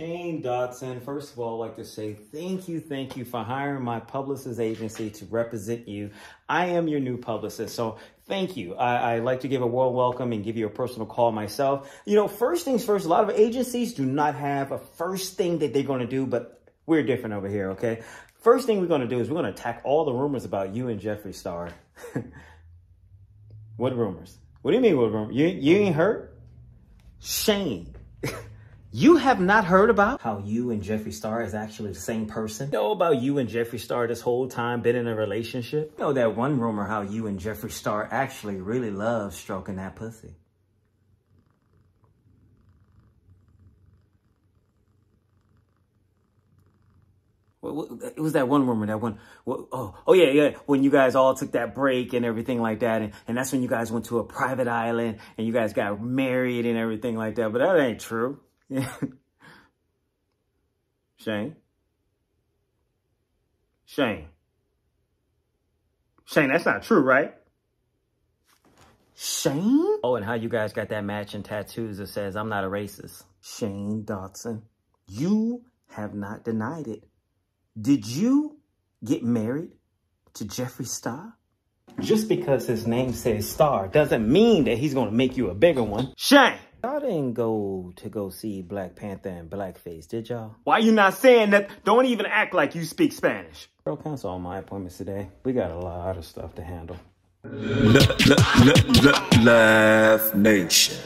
Shane Dawson, first of all, I'd like to say thank you, thank you for hiring my publicist agency to represent you. I am your new publicist, so thank you. I, I like to give a warm welcome and give you a personal call myself. You know, first things first, a lot of agencies do not have a first thing that they're going to do, but we're different over here, okay? First thing we're going to do is we're going to attack all the rumors about you and Jeffree Star. what rumors? What do you mean what rumors? You, you ain't hurt? Shane. You have not heard about how you and Jeffree Star is actually the same person? Know about you and Jeffree Star this whole time been in a relationship? You know that one rumor how you and Jeffree Star actually really love stroking that pussy. It was that one rumor, that one, oh, oh yeah, yeah, when you guys all took that break and everything like that, and, and that's when you guys went to a private island and you guys got married and everything like that, but that ain't true. Shane? Shane? Shane, that's not true, right? Shane? Oh, and how you guys got that matching tattoos that says, I'm not a racist. Shane Dawson, you have not denied it. Did you get married to Jeffree Star? Just because his name says Star doesn't mean that he's going to make you a bigger one. Shane! Y'all didn't go to go see Black Panther and Blackface, did y'all? Why you not saying that? Don't even act like you speak Spanish. Girl, cancel all my appointments today. We got a lot of stuff to handle. Laugh Nation.